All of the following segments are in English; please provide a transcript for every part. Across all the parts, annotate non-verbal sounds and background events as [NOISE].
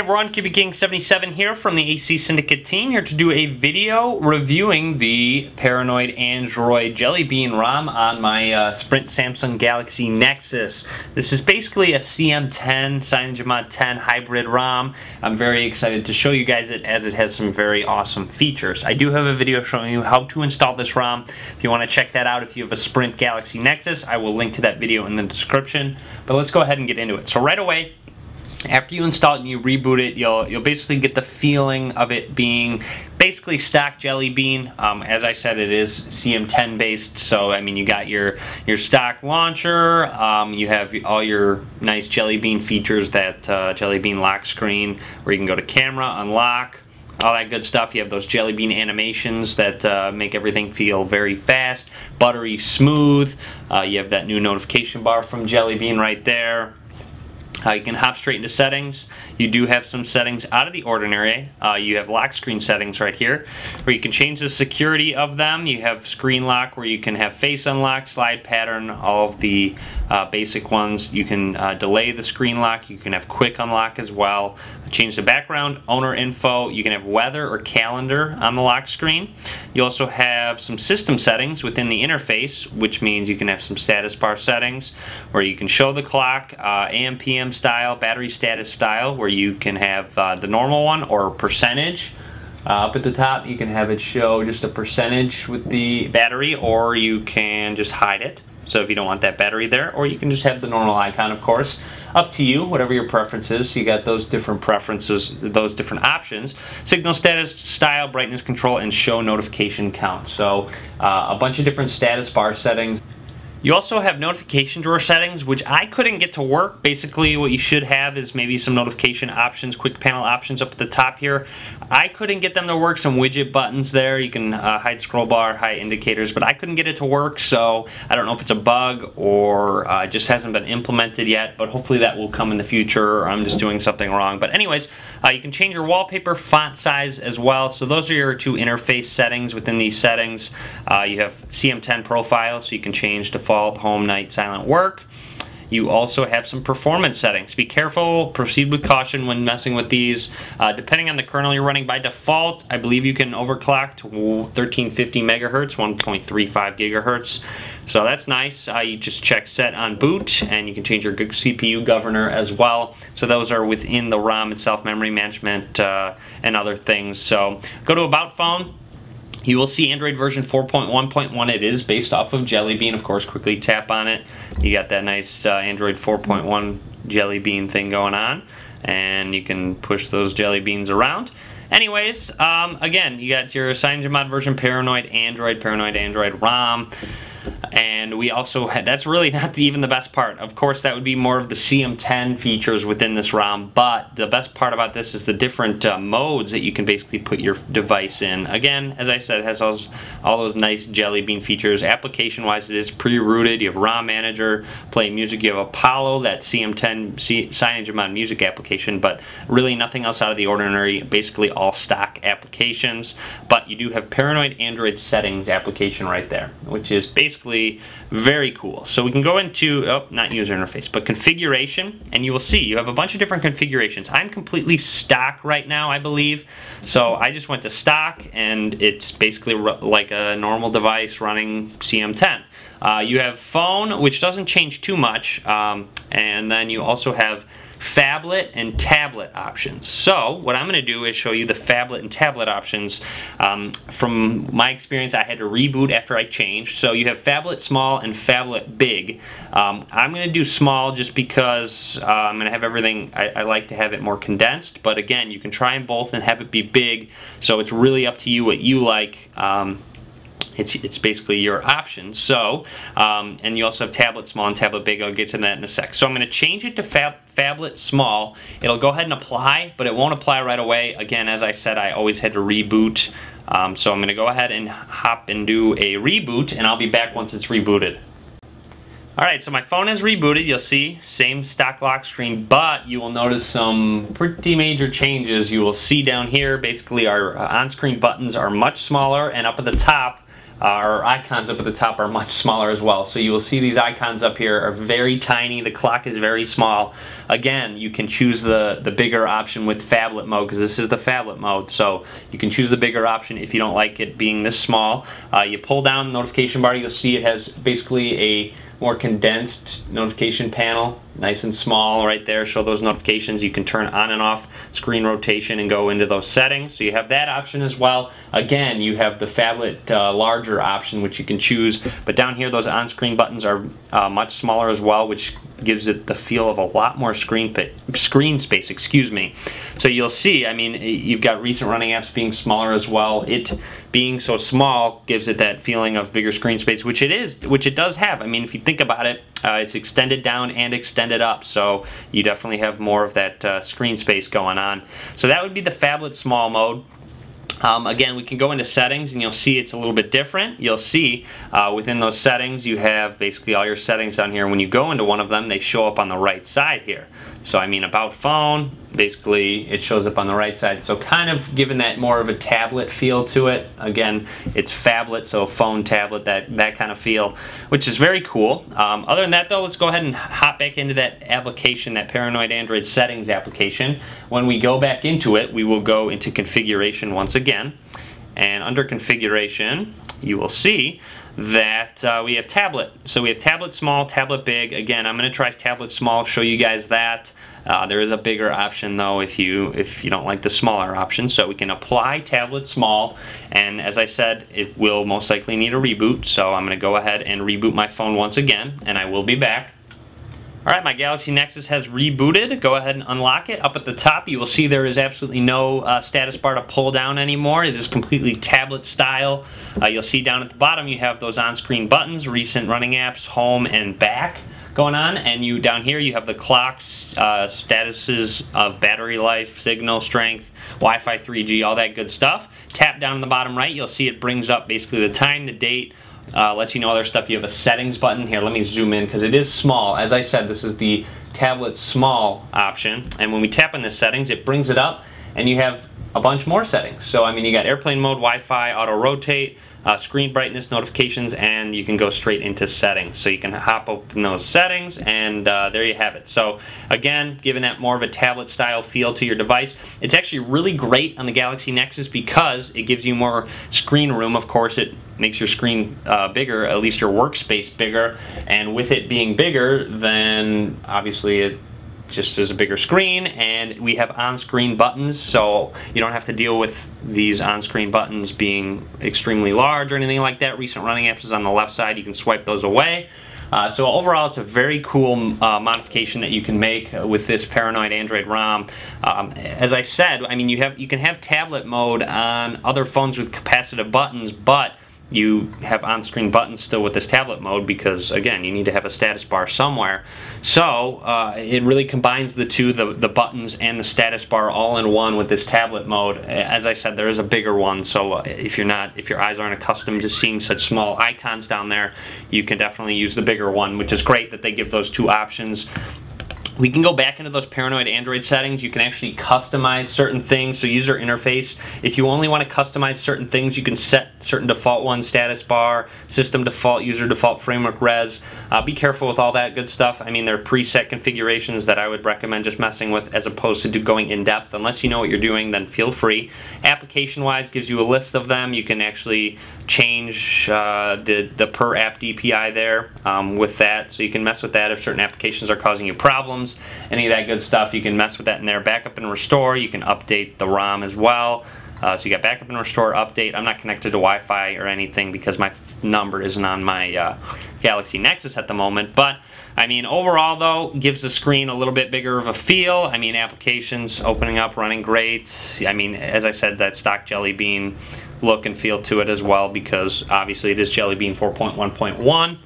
everyone, QB King 77 here from the AC Syndicate team, here to do a video reviewing the Paranoid Android Jelly Bean ROM on my uh, Sprint Samsung Galaxy Nexus. This is basically a CM10 CyanogenMod 10 hybrid ROM. I'm very excited to show you guys it as it has some very awesome features. I do have a video showing you how to install this ROM. If you want to check that out, if you have a Sprint Galaxy Nexus, I will link to that video in the description. But let's go ahead and get into it. So right away, after you install it and you reboot it, you'll you'll basically get the feeling of it being basically stock Jelly Bean. Um, as I said, it is CM10 based, so I mean you got your your stock launcher. Um, you have all your nice Jelly Bean features, that uh, Jelly Bean lock screen, where you can go to camera, unlock, all that good stuff. You have those Jelly Bean animations that uh, make everything feel very fast, buttery smooth. Uh, you have that new notification bar from Jelly Bean right there. Uh, you can hop straight into settings. You do have some settings out of the ordinary. Uh, you have lock screen settings right here where you can change the security of them. You have screen lock where you can have face unlock, slide pattern, all of the uh, basic ones. You can uh, delay the screen lock. You can have quick unlock as well. Change the background, owner info. You can have weather or calendar on the lock screen. You also have some system settings within the interface which means you can have some status bar settings where you can show the clock, uh, AM, PM, style, battery status style, where you can have uh, the normal one or percentage. Uh, up at the top you can have it show just a percentage with the battery or you can just hide it. So if you don't want that battery there, or you can just have the normal icon, of course. Up to you, whatever your preference is. You got those different preferences, those different options. Signal status, style, brightness control, and show notification count. So uh, a bunch of different status bar settings. You also have notification drawer settings, which I couldn't get to work. Basically, what you should have is maybe some notification options, quick panel options up at the top here. I couldn't get them to work, some widget buttons there. You can uh, hide scroll bar, hide indicators, but I couldn't get it to work, so I don't know if it's a bug or uh, just hasn't been implemented yet, but hopefully that will come in the future, I'm just doing something wrong. But anyways, uh, you can change your wallpaper font size as well. So those are your two interface settings within these settings. Uh, you have CM10 profile, so you can change default, home, night, silent work. You also have some performance settings. Be careful, proceed with caution when messing with these. Uh, depending on the kernel you're running by default, I believe you can overclock to 1350 megahertz, 1.35 gigahertz. So that's nice. Uh, you just check set on boot and you can change your CPU governor as well. So those are within the ROM itself, memory management uh, and other things. So go to About Phone, you will see Android version 4.1.1. It is based off of Jelly Bean. Of course, quickly tap on it. You got that nice uh, Android 4.1 Jelly Bean thing going on. And you can push those Jelly Beans around. Anyways, um, again, you got your CyanogenMod version Paranoid Android, Paranoid Android ROM. And we also had, that's really [LAUGHS] not the, even the best part. Of course, that would be more of the CM10 features within this ROM, but the best part about this is the different uh, modes that you can basically put your device in. Again, as I said, it has all, all those nice Jelly Bean features. Application-wise, it is pre-rooted. You have ROM Manager, Play Music. You have Apollo, that CM10 C CyanogenMod music application, but really nothing else out of the ordinary. Basically all stock applications, but you do have Paranoid Android settings application right there, which is basically basically very cool. So we can go into, oh, not user interface, but configuration, and you will see you have a bunch of different configurations. I'm completely stock right now, I believe. So I just went to stock, and it's basically like a normal device running CM10. Uh, you have phone, which doesn't change too much, um, and then you also have phablet and tablet options. So what I'm going to do is show you the phablet and tablet options. Um, from my experience, I had to reboot after I changed. So you have phablet small and phablet big. Um, I'm going to do small just because uh, I'm going to have everything, I, I, like to have it more condensed. But again, you can try them both and have it be big. So it's really up to you what you like. Um, it's, it's basically your options. So, um, and you also have tablet small and tablet big. I'll get to that in a sec. So I'm going to change it to fab, phablet small. It'll go ahead and apply, but it won't apply right away. Again, as I said, I always had to reboot. Um, so I'm going to go ahead and hop and do a reboot, and I'll be back once it's rebooted. Alright, so my phone is rebooted, you'll see, same stock lock screen, but you will notice some pretty major changes. You will see down here, basically our uh, on-screen buttons are much smaller, and up at the top, our icons up at the top are much smaller as well. So you will see these icons up here are very tiny. The clock is very small. Again, you can choose the, the bigger option with phablet mode because this is the phablet mode. So you can choose the bigger option if you don't like it being this small. Uh, you pull down the notification bar, you'll see it has basically a more condensed notification panel, nice and small right there, show those notifications. You can turn on and off screen rotation and go into those settings. So you have that option as well. Again, you have the phablet uh, larger option, which you can choose. But down here, those on-screen buttons are uh, much smaller as well, which gives it the feel of a lot more screen screen space, excuse me. So you'll see, I mean, you've got recent running apps being smaller as well. It being so small gives it that feeling of bigger screen space, which it is, which it does have. I mean, if you think about it, uh, it's extended down and extended up, so you definitely have more of that uh, screen space going on. So that would be the phablet small mode. Um, again, we can go into settings and you'll see it's a little bit different. You'll see uh, within those settings you have basically all your settings down here. When you go into one of them, they show up on the right side here. So I mean about phone, basically it shows up on the right side. So kind of giving that more of a tablet feel to it. Again, it's phablet, so phone, tablet, that, that kind of feel, which is very cool. Um, other than that though, let's go ahead and hop back into that application, that Paranoid Android settings application. When we go back into it, we will go into configuration once again. And under configuration, you will see that uh, we have tablet. So we have tablet small, tablet big. Again, I'm going to try tablet small, show you guys that. Uh, there is a bigger option though if you if you don't like the smaller option. So we can apply tablet small and as I said it will most likely need a reboot. So I'm going to go ahead and reboot my phone once again and I will be back. Alright, my Galaxy Nexus has rebooted. Go ahead and unlock it. Up at the top, you will see there is absolutely no uh, status bar to pull down anymore. It is completely tablet style. Uh, you'll see down at the bottom you have those on-screen buttons, recent running apps, home, and back going on. And you down here you have the clocks, uh, statuses of battery life, signal strength, Wi-Fi 3G, all that good stuff. Tap down in the bottom right, you'll see it brings up basically the time, the date, uh, lets you know other stuff. You have a settings button. Here, let me zoom in because it is small. As I said, this is the tablet small option. And when we tap on the settings, it brings it up and you have a bunch more settings. So, I mean, you got airplane mode, Wi-Fi, auto rotate, uh, screen brightness, notifications, and you can go straight into settings. So you can hop open those settings, and uh, there you have it. So again, giving that more of a tablet style feel to your device. It's actually really great on the Galaxy Nexus because it gives you more screen room. Of course, it makes your screen uh, bigger, at least your workspace bigger, and with it being bigger, then obviously it just is a bigger screen and we have on-screen buttons so you don't have to deal with these on-screen buttons being extremely large or anything like that. Recent running apps is on the left side. You can swipe those away. Uh, so overall, it's a very cool uh, modification that you can make with this Paranoid Android ROM. Um, as I said, I mean, you have you can have tablet mode on other phones with capacitive buttons, but you have on-screen buttons still with this tablet mode because again you need to have a status bar somewhere. So uh, it really combines the two the, the buttons and the status bar all in one with this tablet mode. As I said there is a bigger one so uh, if you're not if your eyes aren't accustomed to seeing such small icons down there you can definitely use the bigger one which is great that they give those two options we can go back into those paranoid Android settings. You can actually customize certain things. So user interface, if you only want to customize certain things, you can set certain default ones, status bar, system default, user default, framework res. Uh, be careful with all that good stuff. I mean, there are preset configurations that I would recommend just messing with as opposed to going in depth. Unless you know what you're doing, then feel free. Application-wise gives you a list of them. You can actually change uh, the, the per app DPI there um, with that. So you can mess with that if certain applications are causing you problems any of that good stuff. You can mess with that in there. Backup and restore, you can update the ROM as well. Uh, so you got backup and restore, update. I'm not connected to Wi-Fi or anything because my number isn't on my uh, Galaxy Nexus at the moment. But, I mean, overall, though, gives the screen a little bit bigger of a feel. I mean, applications opening up, running great. I mean, as I said, that stock Jelly Bean look and feel to it as well because obviously it is Jelly Bean 4.1.1.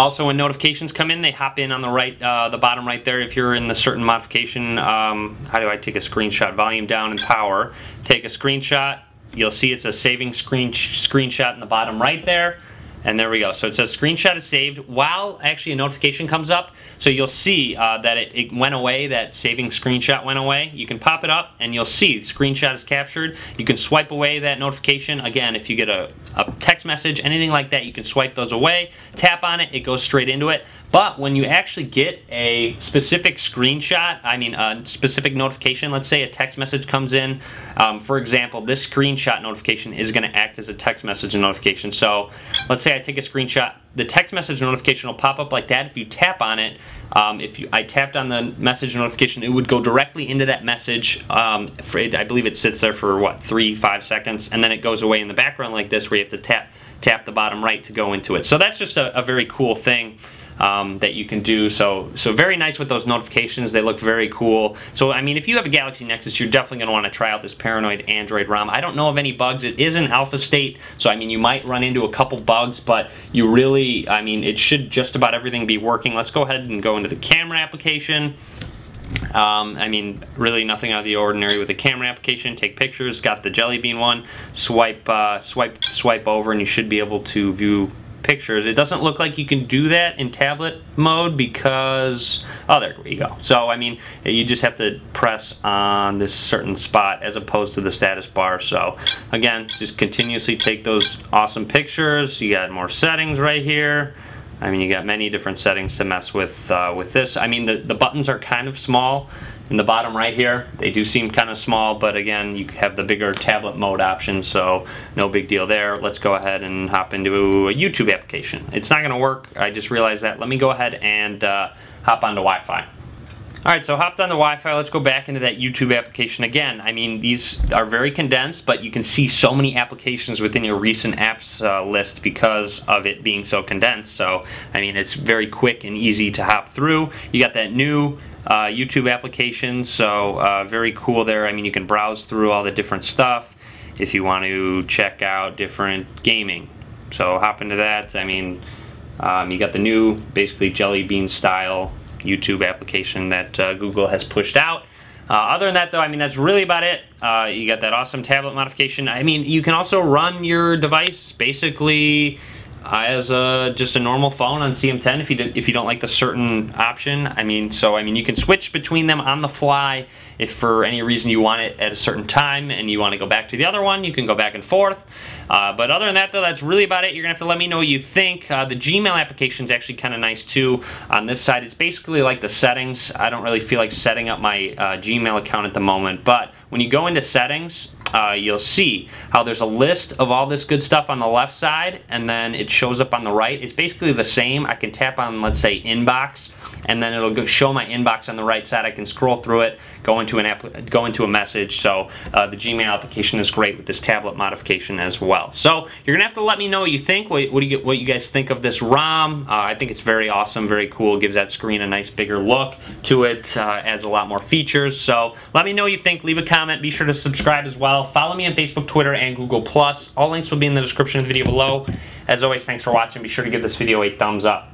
Also, when notifications come in, they hop in on the right, uh, the bottom right there. If you're in the certain modification, um, how do I take a screenshot? Volume down and power. Take a screenshot. You'll see it's a saving screen screenshot in the bottom right there. And there we go. So it says screenshot is saved while actually a notification comes up. So you'll see uh, that it, it, went away, that saving screenshot went away. You can pop it up and you'll see screenshot is captured. You can swipe away that notification. Again, if you get a, a text message, anything like that, you can swipe those away. Tap on it, it goes straight into it. But when you actually get a specific screenshot, I mean a specific notification, let's say a text message comes in, um, for example, this screenshot notification is going to act as a text message notification. So let's say I take a screenshot, the text message notification will pop up like that. If you tap on it, um, if you, I tapped on the message notification, it would go directly into that message. Um, for I believe it sits there for what, three, five seconds, and then it goes away in the background like this where you have to tap, tap the bottom right to go into it. So that's just a, a very cool thing um, that you can do. So, so very nice with those notifications. They look very cool. So, I mean, if you have a Galaxy Nexus, you're definitely going to want to try out this Paranoid Android ROM. I don't know of any bugs. It is in alpha state, so I mean, you might run into a couple bugs, but you really, I mean, it should just about everything be working. Let's go ahead and go into the camera application. Um, I mean, really nothing out of the ordinary with the camera application. Take pictures. Got the Jelly Bean one. Swipe, uh, swipe, swipe over, and you should be able to view pictures. It doesn't look like you can do that in tablet mode because, oh, there we go. So, I mean, you just have to press on this certain spot as opposed to the status bar. So, again, just continuously take those awesome pictures. You got more settings right here. I mean, you got many different settings to mess with uh, with this. I mean, the, the buttons are kind of small in the bottom right here. They do seem kind of small, but again, you have the bigger tablet mode option, so no big deal there. Let's go ahead and hop into a YouTube application. It's not going to work. I just realized that. Let me go ahead and uh, hop onto Wi-Fi. Alright, so hopped on the Wi-Fi. Let's go back into that YouTube application again. I mean, these are very condensed, but you can see so many applications within your recent apps uh, list because of it being so condensed. So, I mean, it's very quick and easy to hop through. You got that new uh, YouTube application, so uh, very cool there. I mean, you can browse through all the different stuff if you want to check out different gaming. So hop into that. I mean, um, you got the new, basically Jelly Bean style YouTube application that uh, Google has pushed out. Uh, other than that, though, I mean, that's really about it. Uh, you got that awesome tablet modification. I mean, you can also run your device basically as a just a normal phone on CM10 if you if you don't like the certain option. I mean, so I mean you can switch between them on the fly if for any reason you want it at a certain time and you want to go back to the other one, you can go back and forth. Uh, but other than that though, that's really about it. You're gonna have to let me know what you think. Uh, the Gmail application is actually kind of nice too. On this side, it's basically like the settings. I don't really feel like setting up my uh, Gmail account at the moment, but when you go into settings, uh, you'll see how there's a list of all this good stuff on the left side and then it shows up on the right. It's basically the same. I can tap on, let's say, inbox and then it'll show my inbox on the right side. I can scroll through it, go into an app, go into a message. So uh, the Gmail application is great with this tablet modification as well. So you're gonna have to let me know what you think. What, what do you get what you guys think of this ROM? Uh, I think it's very awesome, very cool. Gives that screen a nice bigger look to it. Uh, adds a lot more features. So let me know what you think. Leave a comment. Be sure to subscribe as well. Follow me on Facebook, Twitter, and Google+. All links will be in the description of the video below. As always, thanks for watching. Be sure to give this video a thumbs up.